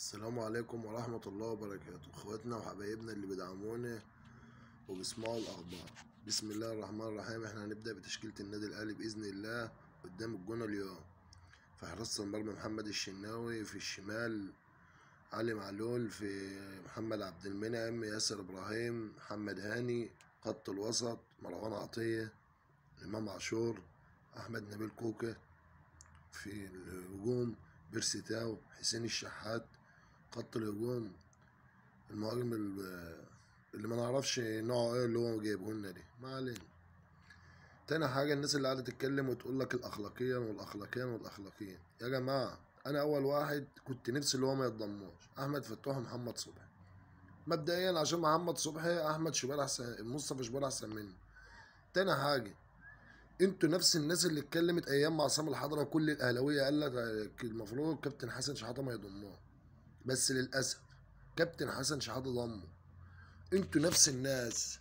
السلام عليكم ورحمة الله وبركاته. اخواتنا وحبايبنا اللي بيدعمونا وبيسمعوا الأخبار. بسم الله الرحمن الرحيم. إحنا هنبدأ بتشكيلة النادي الأهلي بإذن الله قدام الجونة اليوم. في حراسة المرمى محمد الشناوي في الشمال علي معلول في محمد عبد المنعم ياسر إبراهيم محمد هاني خط الوسط مروان عطية إمام عاشور أحمد نبيل كوكا. في الهجوم بيرسي تاو حسين الشحات خط الهجوم المهاجم ال- اللي ما نعرفش نوعه إيه اللي هو جايبه لنا دي. ما علينا تاني حاجة الناس اللي قاعدة تتكلم وتقول لك الأخلاقيا والأخلاقيا والأخلاقيا يا جماعة أنا أول واحد كنت نفسي اللي هو ما يتضموش أحمد فتوح ومحمد صبحي. مبدئيا عشان محمد صبحي أحمد شوبير أحسن مصطفى شوبير أحسن منه تاني حاجة أنتوا نفس الناس اللي اتكلمت أيام مع عصام الحضرة وكل الأهلاوية قال لك المفروض كابتن حسن شحاتة ما يضموه بس للأسف كابتن حسن شحاته ضمه. أنتوا نفس الناس.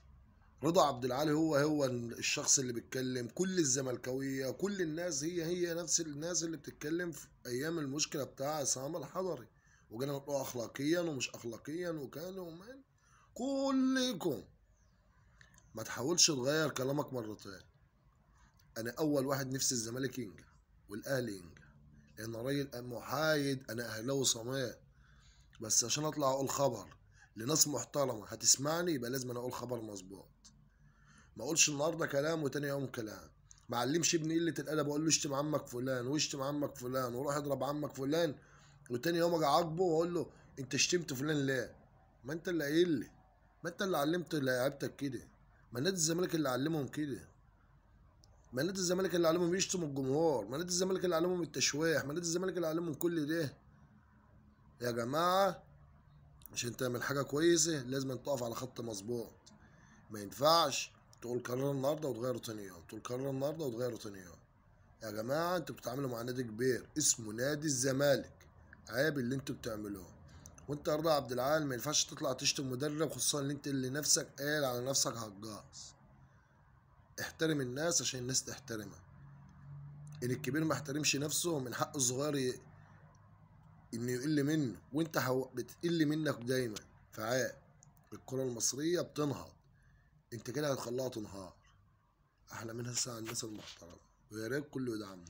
رضا عبد العالي هو هو الشخص اللي بيتكلم. كل الزملكاوية كل الناس هي هي نفس الناس اللي بتتكلم في أيام المشكلة بتاع عصام الحضري. نقول اخلاقيا ومش اخلاقيا وكان ومان كلكم. ما تحاولش تغير كلامك مرتين أنا أول واحد نفسي الزمالك ينجح والأهلي ينجح. لأن راجل محايد أنا أهلاوي صماء. بس عشان أطلع أقول خبر لناس محترمة هتسمعني يبقى لازم أنا أقول خبر مظبوط. ما أقولش النهارده كلام وتاني يوم كلام. ما علمش ابني قلة الأدب أقول له اشتم عمك فلان واشتم عمك فلان وروح اضرب عمك فلان وتاني يوم أجي أعاقبه وأقول له أنت شتمت فلان ليه؟ ما أنت اللي قايل لي. ما أنت اللي علمت لعيبتك كده. ما نادي الزمالك اللي علمهم كده. ما نادي الزمالك اللي علمهم يشتموا الجمهور. ما نادي الزمالك اللي علمهم التشويح. ما نادي الزمالك اللي علمهم كل ده. يا جماعة عشان تعمل حاجة كويسة لازم تقف على خط مظبوط. ما ينفعش تقول قرار النهاردة وتغيره تاني يوم. تقول قرار النهاردة وتغيره تاني يوم. يا جماعة أنتوا بتتعاملوا مع نادي كبير اسمه نادي الزمالك. عيب اللي أنتوا بتعملوه. وأنت يا رضا عبد العال ما ينفعش تطلع تشتم مدرب خصوصا ان أنت اللي نفسك قال على نفسك هجاص احترم الناس عشان الناس تحترمك. إن الكبير ما احترمش نفسه من حق الصغير. إنه يقل منه وإنت حو... بتقل منك دايما. فعال الكرة المصرية بتنهض إنت كده هتخليها تنهار. أحلى منها الساعة الناس المحترمة. ويا ريت كله يدعمنا.